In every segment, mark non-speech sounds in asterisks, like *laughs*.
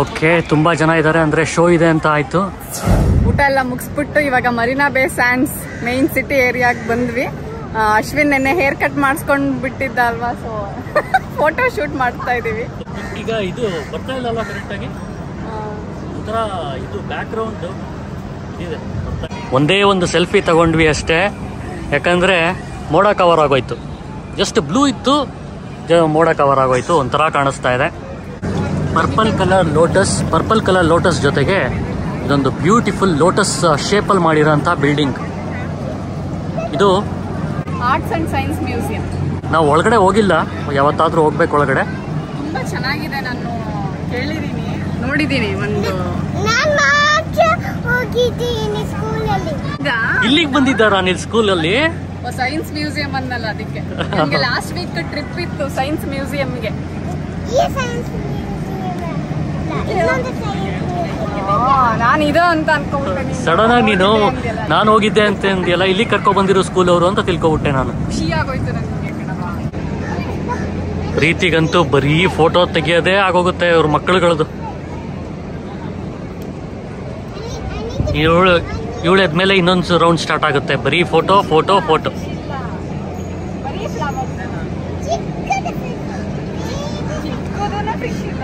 Okay ತುಂಬಾ ಜನ ಇದ್ದಾರೆ ಅಂದ್ರೆ ಶೋ ಇದೆ ಅಂತ ಆಯ್ತು. ಊಟ ಎಲ್ಲ ಮುಗಿಸ್ಬಿಟ್ಟು ಇವಾಗ ಮರೀನಾ ಬೇ ಸ್ಯಾಂಡ್ಸ್ ಮೇನ್ ಸಿಟಿ ಏರಿಯಾಗೆ ಬಂದ್ವಿ. ಅಶ್ವಿನ್ ನೆನ್ನೆ ಹೇರ್ ಕಟ್ ಮಾಡಿಸ್ಕೊಂಡ್ ಬಿಟ್ಟಿದ್ದ ಅಲ್ವಾ ಸೊ ಫೋಟೋ *laughs* ಶೂಟ್ ಮಾಡ್ತಾ ಇದೀವಿ. ಈಗ ಇದು ಬರ್ತಾ ಇಲ್ಲ ಒಂಥರ ಇದು ಬ್ಯಾಕ್ಗ್ರೌಂಡ್ ಇದೆ. ಒಂದೇ ಒಂದು ಸೆಲ್ಫಿ ತಗೊಂಡ್ವಿ ಅಷ್ಟೇ. ಯಾಕಂದ್ರೆ ಮೋಡ ಕವರ್ ಆಗೋಯ್ತು. ಜಸ್ಟ್ ಬ್ಲೂ ಇತ್ತು ಮೋಡ ಕವರ್ ಆಗೋಯ್ತು ಒಂಥರ ಕಾಣಿಸ್ತಾ ಇದೆ. Purple colour lotus purple colour lotus ಜೊತೆಗೆ ಇದೊಂದು ಬ್ಯೂಟಿಫುಲ್ ಲೋಟಸ್ ಶೇಪಲ್ಲಿ ಮಾಡಿರೋಂಥ ಬಿಲ್ಡಿಂಗ್ ಇದು ಆರ್ಟ್ಸ್ ಅಂಡ್ ಸೈನ್ಸ್ ಮ್ಯೂಸಿಯಂ ನಾವು ಒಳಗಡೆ ಹೋಗಿಲ್ಲ ಯಾವತ್ತಾದ್ರೂ ಹೋಗ್ಬೇಕು ಒಳಗಡೆ. ತುಂಬಾ ಚೆನ್ನಾಗಿದೆ ನಾನು ಕೇಳಿದೀನಿ. ನೋಡಿದೀನಿ ಒಂದು ನಾನು ಇಲ್ಲಿಗೆ ಬಂದಿದ್ದಾರಾ ನೀವು ಸ್ಕೂಲಲ್ಲಿ? ಸೈನ್ಸ್ ಮ್ಯೂಸಿಯಂ ಅನ್ನಲ್ಲ ಅದಕ್ಕೆ. ನಮ್ಗೆ ಲಾಸ್ಟ್ ವೀಕ್ ಟ್ರಿಪ್ ಇತ್ತು ಸೈನ್ಸ್ ಮ್ಯೂಸಿಯಂಗೆ ಈ ಸೈನ್ಸ್ ಇನ್ನೊಂದು ಸೈನ್ಸ್ ನಾನು ಇದು ಅಂತ ಅನ್ಕೊಂಡ್ಬಿಟ್ಟೆ ಸಡನ್ ಆಗಿ ನೀನು ನಾನು ಹೋಗಿದ್ದೆ ಅಂತ ಅಂದ್ಯಲ್ಲ, ಇಲ್ಲಿ ಕರ್ಕೊ ಬಂದಿರೋ ಸ್ಕೂಲ್ ಅವರು ಅಂತ ತಿಳ್ಕೊಬಿಟ್ಟೆ ನಾನು. ಪ್ರೀತಿಗಂತೂ ಬರೀ ಫೋಟೋ ತೆಗಿಯೋದೇ ಆಗೋಗುತ್ತೆ ಅವ್ರ ಮಕ್ಕಳುಗಳದು. ಇವಳು ಇವಳು ಎದ್ಮೇಲೆ ಇನ್ನೊಂದು ರೌಂಡ್ ಸ್ಟಾರ್ಟ್ ಆಗುತ್ತೆ. ಬರೀ ಫೋಟೋ ಫೋಟೋ ಫೋಟೋ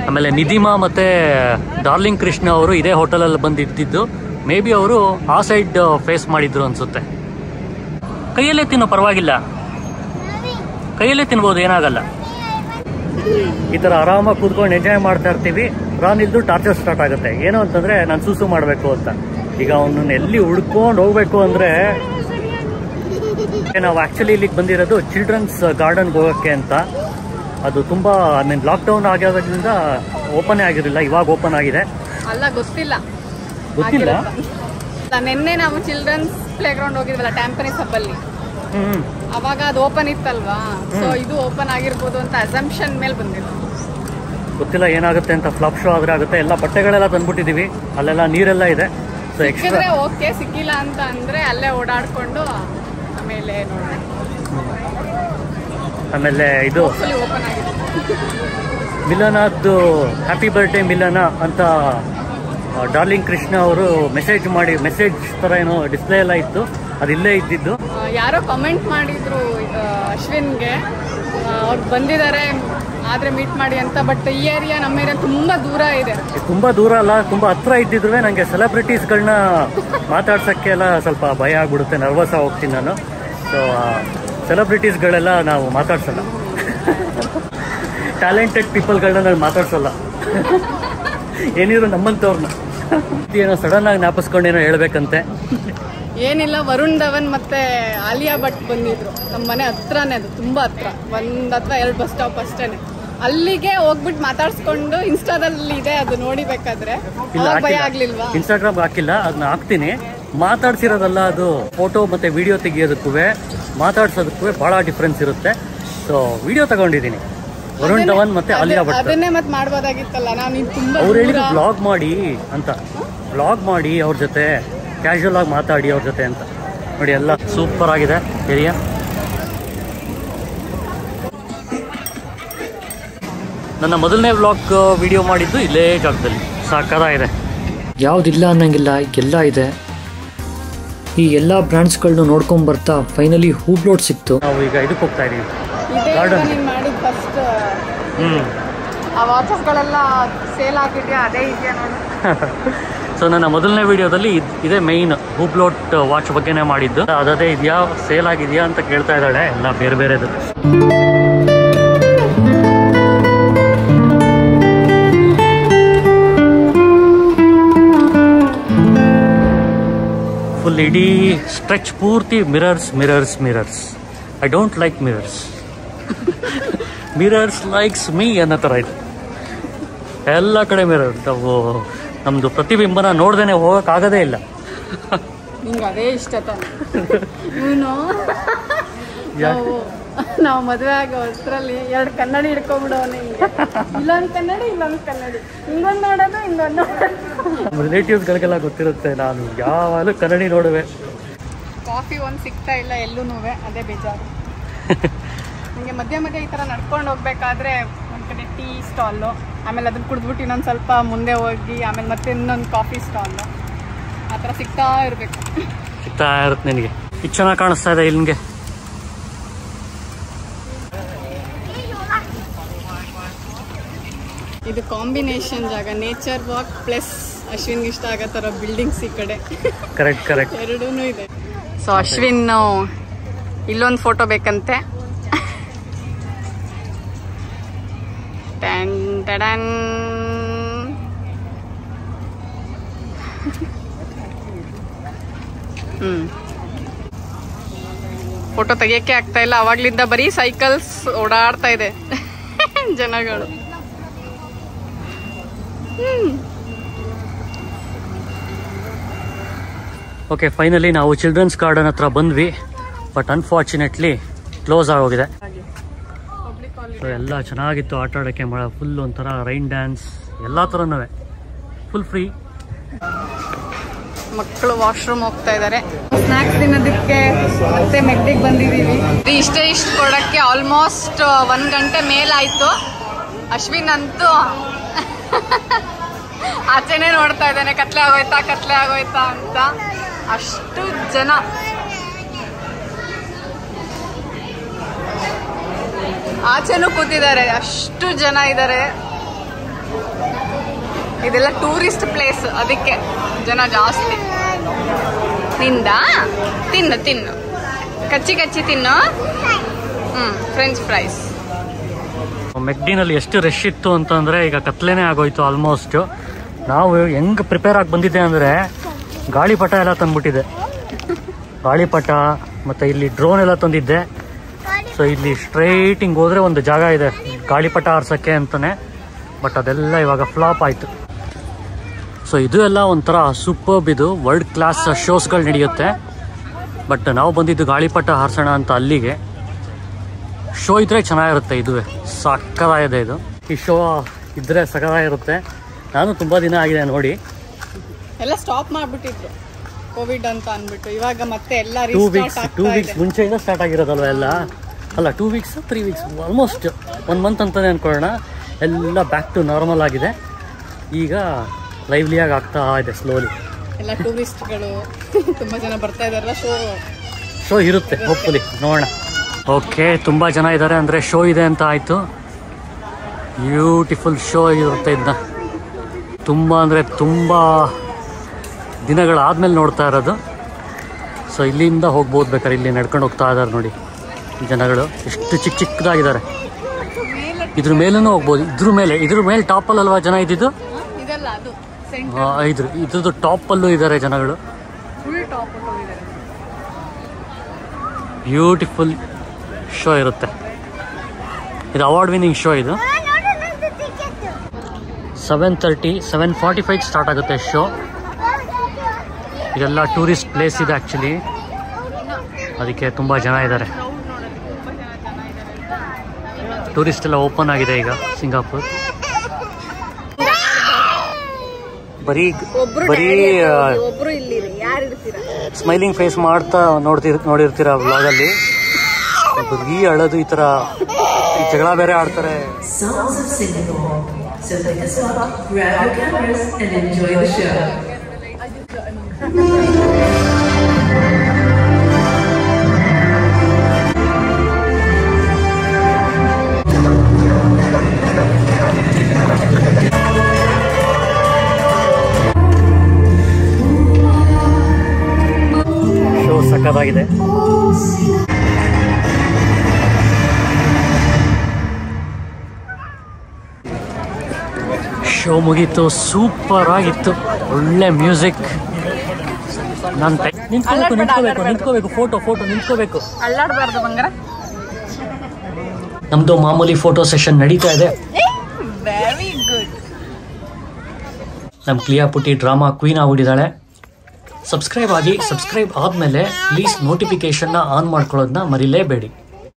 ಆಮೇಲೆ ನಿಧಿಮಾ ಮತ್ತೆ ಡಾರ್ಲಿಂಗ್ ಕೃಷ್ಣ ಅವರು ಇದೇ ಹೋಟೆಲಲ್ಲಿ ಬಂದು ಇದ್ದಿದ್ದು ಮೇ ಬಿ ಅವರು ಆ ಸೈಡ್ ಫೇಸ್ ಮಾಡಿದ್ರು ಅನ್ಸುತ್ತೆ. ಕೈಯಲ್ಲೇ ತಿನ್ನೋ, ಪರವಾಗಿಲ್ಲ. ಕೈಯಲ್ಲೇ ತಿನ್ಬೋದು, ಏನಾಗಲ್ಲ. ಈ ಥರ ಆರಾಮಾಗಿ ಕೂತ್ಕೊಂಡು ಎಂಜಾಯ್ ಮಾಡ್ತಾ ಇರ್ತೀವಿ. ರಾನ್ ಇಲ್ದು ಟಾರ್ಚರ್ ಸ್ಟಾರ್ಟ್ ಆಗುತ್ತೆ. ಏನು ಅಂತಂದ್ರೆ ನಾನು ಸೂಸು ಮಾಡಬೇಕು ಅಂತ. ಈಗ ಅವನನ್ನ ಎಲ್ಲಿ ಹುಡ್ಕೊಂಡು ಹೋಗ್ಬೇಕು ಅಂದ್ರೆ ನಾವು ಆ್ಯಕ್ಚುಲಿ ಇಲ್ಲಿಗೆ ಬಂದಿರೋದು ಚಿಲ್ಡ್ರನ್ಸ್ ಗಾರ್ಡನ್ಗೆ ಹೋಗೋಕ್ಕೆ ಅಂತ. ಅದು ತುಂಬಾ ಐ ಮೀನ್ ಲಾಕ್ಡೌನ್ ಆಗಿರೋದ್ರಿಂದ ಓಪನ್ ಆಗಿರಲಿಲ್ಲ ಇವಾಗ ಓಪನ್ ಆಗಿದೆ. ಅಲ್ಲ ಗೊತ್ತಿಲ್ಲ. ಗೊತ್ತಿಲ್ಲ? ನಿನ್ನೆ ನಾವು ಚಿಲ್ಡ್ರನ್ಸ್ ಪ್ಲೇ ಗ್ರೌಂಡ್ ಹೋಗಿದ್ವಲ್ಲ ಟ್ಯಾಂಪನಿಸ್ ಹಬ್ಬಲ್ಲಿ ಹ್ಮ್ ಅವಾಗ ಅದು ಓಪನ್ ಇತ್ತಲ್ವಾ? ಸೊ ಇದು ಓಪನ್ ಆಗಿರ್ಬೋದು ಅಂತ ಅಸಂಪ್ಷನ್ ಮೇಲೆ ಬಂದಿದ್ದು ಗೊತ್ತಿಲ್ಲ ಏನಾಗುತ್ತೆ ಅಂತ ಫ್ಲಾಪ್ ಶೋ ಆದ್ರೆ ಆಗುತ್ತೆ. ಎಲ್ಲ ಬಟ್ಟೆಗಳೆಲ್ಲ ತಂದ್ಬಿಟ್ಟಿದೀವಿ. ಅಲ್ಲೆಲ್ಲ ನೀರೆಲ್ಲ ಇದೆ. ಸೊ ಎಕ್ಸ್ಟ್ರಾ ಓಕೆ ಸಿಕ್ಕಿಲ್ಲ ಅಂತ ಅಂದ್ರೆ ಅಲ್ಲೇ ಓಡಾಡ್ಕೊಂಡು ಆಮೇಲೆ ನೋಡೋಣ. ಆಮೇಲೆ ಇದು ಮಿಲನದ್ದು ಹ್ಯಾಪಿ ಬರ್ಡೇ ಮಿಲನ ಅಂತ ಡಾರ್ಲಿಂಗ್ ಕೃಷ್ಣ ಅವರು ಮೆಸೇಜ್ ಮಾಡಿ ಮೆಸೇಜ್ ತರ ಏನೋ ಡಿಸ್ಪ್ಲೇ ಎಲ್ಲ ಇತ್ತು. ಅದು ಇಲ್ಲೇ ಇದ್ದಿದ್ದು. ಯಾರೋ ಕಮೆಂಟ್ ಮಾಡಿದ್ರು ಅಶ್ವಿನ್ಗೆ. ಅವ್ರು ಬಂದಿದ್ದಾರೆ ಆದ್ರೆ ಮೀಟ್ ಮಾಡಿ ಅಂತ. ಬಟ್ ಈ ಏರಿಯಾ ನಮ್ಮ ಏರಿಯಾ ತುಂಬಾ ದೂರ ಇದೆ. ತುಂಬಾ ದೂರ ಅಲ್ಲ ತುಂಬಾ ಹತ್ರ ಇದ್ದಿದ್ರು ನನಗೆ ಸೆಲೆಬ್ರಿಟೀಸ್ಗಳನ್ನ ಮಾತಾಡ್ಸಕ್ಕೆ ಎಲ್ಲ ಸ್ವಲ್ಪ ಭಯ ಆಗ್ಬಿಡುತ್ತೆ ನರ್ವಸ್ ಆಗಿ ಹೋಗ್ತೀನಿ ನಾನು. ಸೊ ಸೆಲೆಬ್ರಿಟೀಸ್ಗಳೆಲ್ಲ ನಾವು ಮಾತಾಡ್ಸಲ್ಲ. ಟ್ಯಾಲೆಂಟೆಡ್ ಪೀಪಲ್ಗಳನ್ನ ನಾನು ಮಾತಾಡ್ಸಲ್ಲ. ಏನಿದ್ರು ನಮ್ಮಂತವ್ರನ್ನ ಏನೋ ಸಡನ್ ಆಗಿ ಜ್ಞಾಪಿಸ್ಕೊಂಡು ಏನೋ ಹೇಳ್ಬೇಕಂತೆ. ಏನಿಲ್ಲ ವರುಣ್ ಧವನ್ ಮತ್ತೆ ಆಲಿಯಾ ಭಟ್ ಬಂದಿದ್ರು. ನಮ್ಮ ಮನೆ ಹತ್ರನೇ ಅದು ತುಂಬಾ ಹತ್ರ. ಒಂದ್ ಅಥವಾ ಎರಡು ಬಸ್ ಸ್ಟಾಪ್ ಅಷ್ಟೇನೆ. ಅಲ್ಲಿಗೆ ಹೋಗ್ಬಿಟ್ಟು ಮಾತಾಡ್ಸ್ಕೊಂಡು ಇನ್ಸ್ಟಾದಲ್ಲಿ ಇದೆ ಅದು ನೋಡಿಬೇಕಾದ್ರೆ. ಇಲ್ಲ ಭಯ ಆಗ್ಲಿಲ್ವಾ? ಇನ್ಸ್ಟಾಗ್ರಾಮ್ ಹಾಕಿಲ್ಲ ಅದನ್ನ ಹಾಕ್ತೀನಿ. ಮಾತಾಡ್ಸಿರೋದಲ್ಲ ಅದು ಫೋಟೋ ಮತ್ತೆ ವಿಡಿಯೋ ತೆಗಿಯೋದಕ್ಕೂ ಮಾತಾಡ್ಸೋದಕ್ಕೂ ಬಹಳ ಡಿಫ್ರೆನ್ಸ್ ಇರುತ್ತೆ. ಸೊ ವಿಡಿಯೋ ತಗೊಂಡಿದ್ದೀನಿ. ವರುಣ್ ಧವನ್ ಮತ್ತೆ ಆಲಿಯಾ ಭಟ್. ಅದನ್ನೇ ಮತ್ತೆ ಮಾಡ್ಬೋದಾಗಿತ್ತಲ್ಲ ನಾನು ಇದು ತುಂಬಾ ಅವ್ರು ದೂರ ಹೇಳಿದ್ರು ಬ್ಲಾಗ್ ಮಾಡಿ ಅಂತ. ಬ್ಲಾಗ್ ಮಾಡಿ ಅವ್ರ ಜೊತೆ ಕ್ಯಾಶುವಲ್ ಆಗಿ ಮಾತಾಡಿ ಅವ್ರ ಜೊತೆ ಅಂತ. ನೋಡಿ ಎಲ್ಲ ಸೂಪರ್ ಆಗಿದೆ ಏರಿಯಾ ನನ್ನ ಮೊದಲನೇ ವ್ಲಾಗ್ ವಿಡಿಯೋ ಮಾಡಿದ್ದು ಇಲ್ಲೇ ಜಾಗದಲ್ಲಿ. ಸಾಕಾಗಿದೆ ಯಾವುದಿಲ್ಲ ಅನ್ನಂಗಿಲ್ಲ ಎಲ್ಲ ಇದೆ. ಈ ಎಲ್ಲ ಬ್ರ್ಯಾಂಡ್ಸ್ಗಳನ್ನ ನೋಡ್ಕೊಂಡ್ ಬರ್ತಾ ಫೈನಲಿ ಹೂಬ್ಲೋಡ್ ಸಿಕ್ತು. ನಾವು ಈಗ ಇದಕ್ಕೆ ಹೋಗ್ತಾ ಇದೀವಿ. ಗಾರ್ಡನ್ ಮಾಡಿದ ಫಸ್ಟ್ ಆ ವಾಚಸ್ಗಳೆಲ್ಲ ಸೇಲ್ ಆಗಿದೆಯಾ? ಅದೇ ಇದೆಯಾ ನೋಡು. ಸೊ *laughs* ನನ್ನ ಮೊದಲನೇ ವಿಡಿಯೋದಲ್ಲಿ ಇದ್- ಇದೇ ಮೈನ್ ಹೂಬ್ಲೋಟ್ ವಾಚ್ ಬಗ್ಗೆನೇ ಮಾಡಿದ್ದು. ಅದೇ ಇದೆಯಾ? ಸೇಲ್ ಆಗಿದೆಯಾ ಅಂತ ಕೇಳ್ತಾ ಇದ್ದಾಳೆ ಎಲ್ಲ ಬೇರೆ ಬೇರೆದು ಫುಲ್ ಇಡೀ ಸ್ಟ್ರೆಚ್ ಪೂರ್ತಿ mirrors mirrors mirrors I don't like mirrors mirrors likes me ಅನ್ನೋ ಥರ ಇದೆ. ಎಲ್ಲ ಕಡೆ ಮಿರರ್ ನಾವು ನಮ್ಮದು ಪ್ರತಿಬಿಂಬನ ನೋಡ್ದೇನೆ ಹೋಗೋಕ್ಕಾಗೋದೇ ಇಲ್ಲ. ಅದೇ ಇಷ್ಟ ತಾನೆ. *laughs* ನಾವು ಮದುವೆ ಆಗೋ ಅಷ್ಟರಲ್ಲಿ ಎರಡು ಕನ್ನಡಿ ಹಿಡ್ಕೊಂಡ್ಬಿಡೋ ನಿಮ್ಗೆ ಇಲ್ಲೊಂದು ಕನ್ನಡಿ ಇಲ್ಲೊಂದು ಕನ್ನಡಿ. ಹಿಂಗೊಂದು ನೋಡೋದು ಹಿಂಗೊಂದು ನೋಡೋದು. ರಿಲೇಟಿವ್ಸ್ಗಳಿಗೆಲ್ಲ ಗೊತ್ತಿರುತ್ತೆ ನಾನು ಯಾವಾಗಲೂ ಕನ್ನಡಿ ನೋಡುವೆ. ಕಾಫಿ ಒಂದು ಸಿಗ್ತಾ ಇಲ್ಲ ಎಲ್ಲೂ ಅದೇ ಬೇಜಾರು. ನಿಮಗೆ ಮಧ್ಯ ಮಧ್ಯ ಈ ಥರ ನಡ್ಕೊಂಡು ಹೋಗ್ಬೇಕಾದ್ರೆ ಒಂದು ಕಡೆ ಟೀ ಸ್ಟಾಲು ಆಮೇಲೆ ಅದನ್ನ ಕುಡಿದ್ಬಿಟ್ಟು ಇನ್ನೊಂದು ಸ್ವಲ್ಪ ಮುಂದೆ ಹೋಗಿ ಆಮೇಲೆ ಮತ್ತೆ ಇನ್ನೊಂದು ಕಾಫಿ ಸ್ಟಾಲು. ಆ ಥರ ಸಿಗ್ತಾ ಇರಬೇಕು. ಸಿಗ್ತಾ ಇರುತ್ತೆ ನಿನಗೆ. ಇಷ್ಟು ಚೆನ್ನಾಗಿ ಕಾಣಿಸ್ತಾ ಇದೆ ಇಲ್ಲಿಗೆ ಇದು ಕಾಂಬಿನೇಷನ್ ಜಾಗ. ನೇಚರ್ ವಾಕ್ ಪ್ಲಸ್ ಅಶ್ವಿನ್ ಇಷ್ಟ ಆಗೋ ತರ ಬಿಲ್ಡಿಂಗ್ಸ್ ಈ ಕಡೆ. ಕರೆಕ್ಟ್ ಕರೆಕ್ಟ್ ಎರಡೂ ಇದೆ. ಸೊ ಅಶ್ವಿನ್ ಇಲ್ಲೊಂದು ಫೋಟೋ ಬೇಕಂತೆ. ಟ್ಯಾನ್ ಟಡನ್. ಹ್ಮ್. ಫೋಟೋ ತೆಗಿಯಕ್ಕೆ ಆಗ್ತಾ ಇಲ್ಲ. ಅವಾಗ್ಲಿಂದ ಬರೀ ಸೈಕಲ್ಸ್ ಓಡಾಡ್ತಾ ಇದೆ. ಜನಗಳು. ಓಕೆ ಫೈನಲಿ ನಾವು ಚಿಲ್ಡ್ರನ್ಸ್ ಗಾರ್ಡನ್ ಹತ್ರ ಬಂದ್ವಿ ಬಟ್ ಅನ್ಫಾರ್ಚುನೇಟ್ಲಿ ಕ್ಲೋಸ್ ಆಗೋಗಿದೆ. ಸೊ ಎಲ್ಲ ಚೆನ್ನಾಗಿತ್ತು ಆಟ ಆಡೋಕ್ಕೆ ಮಳೆ ಫುಲ್ ಒಂಥರ ರೈನ್ ಡ್ಯಾನ್ಸ್ ಎಲ್ಲ ಥರನೂ ಫುಲ್ ಫ್ರೀ ಮಕ್ಕಳು ವಾಶ್ರೂಮ್ ಹೋಗ್ತಾ ಇದ್ದಾರೆ ಸ್ನಾಕ್ಸ್ ತಿನ್ನೋದಕ್ಕೆ ಮತ್ತೆ ಮೆಟ್ಟಿಗೆ ಬಂದಿದ್ದೀವಿ. ಇಷ್ಟೇ ಇಷ್ಟು ಕೊಡೋಕ್ಕೆ ಆಲ್ಮೋಸ್ಟ್ ಒಂದು ಗಂಟೆ ಮೇಲಾಯಿತು. ಅಶ್ವಿನ್ ಅಂತೂ *laughs* ಆಚೆನೆ ನೋಡ್ತಾ ಇದ್ದಾನೆ, ಕತ್ಲೆ ಆಗೋಯ್ತಾ ಕತ್ಲೆ ಆಗೋಯ್ತಾ ಅಂತ. ಅಷ್ಟು ಜನ. ಆಚೆನೂ ಕೂತಿದ್ದಾರೆ, ಅಷ್ಟು ಜನ ಇದ್ದಾರೆ. ಇದೆಲ್ಲ ಟೂರಿಸ್ಟ್ ಪ್ಲೇಸ್ ಅದಕ್ಕೆ ಜನ ಜಾಸ್ತಿ. ತಿಂದ? ತಿನ್ನು ತಿನ್ನು. ಕಚ್ಚಿ ಕಚ್ಚಿ ತಿನ್ನು. ಹ್ಮ್ ಫ್ರೆಂಚ್ ಫ್ರೈಸ್ ಮೆಗ್ಡಿನಲ್ಲಿ ಎಷ್ಟು ರಶ್ ಇತ್ತು ಅಂತಂದರೆ ಈಗ ಕತ್ಲೆನೇ ಆಗೋಯ್ತು ಆಲ್ಮೋಸ್ಟ್ ನಾವು ಹೆಂಗೆ ಪ್ರಿಪೇರ್ ಆಗಿ ಬಂದಿದ್ದೆ ಅಂದರೆ ಗಾಳಿಪಟ ಎಲ್ಲ ತಂದ್ಬಿಟ್ಟಿದೆ. ಗಾಳಿಪಟ, ಮತ್ತು ಇಲ್ಲಿ ಡ್ರೋನ್ ಎಲ್ಲ ತಂದಿದ್ದೆ. ಸೊ ಇಲ್ಲಿ ಸ್ಟ್ರೈಟ್ ಹಿಂಗೆ ಹೋದರೆ ಒಂದು ಜಾಗ ಇದೆ, ಗಾಳಿಪಟ ಆರ್ಸೋಕ್ಕೆ ಅಂತಲೇ ಬಟ್ ಅದೆಲ್ಲ ಇವಾಗ ಫ್ಲಾಪ್ ಆಯಿತು. ಸೊ ಇದು ಎಲ್ಲ ಒಂಥರ ಸೂಪರ್ಬ್ ಇದು ವರ್ಲ್ಡ್ ಕ್ಲಾಸ್ ಶೋಸ್ಗಳು ನಡೆಯುತ್ತೆ. ಬಟ್ ನಾವು ಬಂದಿದ್ದು ಗಾಳಿಪಟ ಹಾರಿಸೋಣ ಅಂತ ಅಲ್ಲಿಗೆ. ಶೋ ಇದ್ರೆ ಚೆನ್ನಾಗಿರುತ್ತೆ ಇದುವೇ. ಸಕ್ಕದಾಗಿದೆ ಇದು. ಈ ಶೋ ಇದ್ರೆ ಸಕ್ಕದಾಗಿರುತ್ತೆ. ನಾನು ತುಂಬ ದಿನ ಆಗಿದೆ ನೋಡಿ. ಎಲ್ಲ ಸ್ಟಾಪ್ ಮಾಡ್ಬಿಟ್ಟಿದ್ರು. ಕೋವಿಡ್ ಅಂತ ಅಂದ್ಬಿಟ್ಟು. ಇವಾಗ ಮತ್ತೆ ಎಲ್ಲ ಟೂ ವೀಕ್ಸ್ ಟೂ ವೀಕ್ಸ್ ಮುಂಚೆಯಿಂದ ಸ್ಟಾರ್ಟ್ ಆಗಿರೋದಲ್ವ ಎಲ್ಲ? ಅಲ್ಲ two weeks three weeks almost one month ಅಂತಲೇ ಅನ್ಕೊಳ್ಳೋಣ. ಎಲ್ಲ ಬ್ಯಾಕ್ ಟು ನಾರ್ಮಲ್ ಆಗಿದೆ. ಈಗ ಲೈವ್ಲಿಯಾಗಿ ಆಗ್ತಾ ಇದೆ ಸ್ಲೋಲಿ ಎಲ್ಲ ಟೂರಿಸ್ಟ್ಗಳು ತುಂಬಾ ಜನ ಬರ್ತಾ ಇದಾರಲ್ಲ ಶೋ ಶೋ ಇರುತ್ತೆ ಹೋಪ್ಫುಲಿ ನೋಡೋಣ. ಓಕೆ ತುಂಬ ಜನ ಇದ್ದಾರೆ ಅಂದರೆ ಶೋ ಇದೆ ಅಂತ ಆಯಿತು. ಬ್ಯೂಟಿಫುಲ್ ಶೋ ಇರುತ್ತೆ ಇದನ್ನ ತುಂಬ ಅಂದರೆ ತುಂಬ ದಿನಗಳಾದಮೇಲೆ ನೋಡ್ತಾ ಇರೋದು. ಸೊ ಇಲ್ಲಿಂದ ಹೋಗ್ಬೋದು ಬೇಕಾದ್ರೆ ಇಲ್ಲಿ ನಡ್ಕೊಂಡು ಹೋಗ್ತಾ ಇದ್ದಾರೆ ನೋಡಿ ಜನಗಳು. ಎಷ್ಟು ಚಿಕ್ಕ ಚಿಕ್ಕದಾಗಿದ್ದಾರೆ. ಇದ್ರ ಮೇಲೂ ಹೋಗ್ಬೋದು. ಇದ್ರ ಮೇಲೆ ಇದ್ರ ಮೇಲೆ ಟಾಪಲ್ಲಲ್ವಾ ಜನ ಇದ್ದಿದ್ದು? ಇದ್ರು ಇದ್ರದ್ದು ಟಾಪಲ್ಲೂ ಇದ್ದಾರೆ ಜನಗಳು. ಬ್ಯೂಟಿಫುಲ್ ಶೋ ಇರುತ್ತೆ. ಇದು ಅವಾರ್ಡ್ ವಿನ್ನಿಂಗ್ ಶೋ ಇದು. Seven thirty seven forty five start ಆಗುತ್ತೆ ಶೋ ಇದೆಲ್ಲ ಟೂರಿಸ್ಟ್ ಪ್ಲೇಸ್ ಇದೆ ಆ್ಯಕ್ಚುಲಿ ಅದಕ್ಕೆ ತುಂಬ ಜನ ಇದ್ದಾರೆ. ಟೂರಿಸ್ಟ್ ಎಲ್ಲ ಓಪನ್ ಆಗಿದೆ ಈಗ ಸಿಂಗಾಪುರ್. ಬರೀ ಬರೀ ಸ್ಮೈಲಿಂಗ್ ಫೇಸ್ ಮಾಡ್ತಾ ನೋಡ್ತಿರ್ ನೋಡಿರ್ತೀರ ವ್ಲಾಗಲ್ಲಿ ಬರೀ ಅಳೋದು ಈ ಥರ ಈ ಜಗಳ ಬೇರೆ ಆಡ್ತಾರೆ. ಶೋ of ಶೋ ಮುಗೀತು. ಸೂಪರ್ ಆಗಿತ್ತು. ಒಳ್ಳೆ ಮ್ಯೂಸಿಕ್ ನಾನು ನಿಂತ್ಕೋಬೇಕು ನಿಂತ್ಕೋಬೇಕು ನಿಂತ್ಕೋಬೇಕು. Photo photo ನಿಂತ್ಕೋಬೇಕು. ಅಲ್ಲಾಡಬಾರ್ದು ಬಂಗಾರ. ನಮ್ದು ಮಾಮೂಲಿ ಫೋಟೋ ಸೆಷನ್ ನಡೀತಾ ಇದೆ. ವೆರಿ ಗುಡ್ ನಮ್ಮ ಕ್ಲಿಯಾ ಪುಟ್ಟಿ ಡ್ರಾಮಾ ಕ್ವೀನ್ ಆಗ್ಬಿಟ್ಟಿದ್ದಾಳೆ ಸಬ್ಸ್ಕ್ರೈಬ್ ಆಗಿ ಸಬ್ಸ್ಕ್ರೈಬ್ ಆದಮೇಲೆ ಪ್ಲೀಸ್ ನೋಟಿಫಿಕೇಷನ್ನ ಆನ್ ಮಾಡ್ಕೊಳ್ಳೋದನ್ನ ಮರಿಲೇಬೇಡಿ.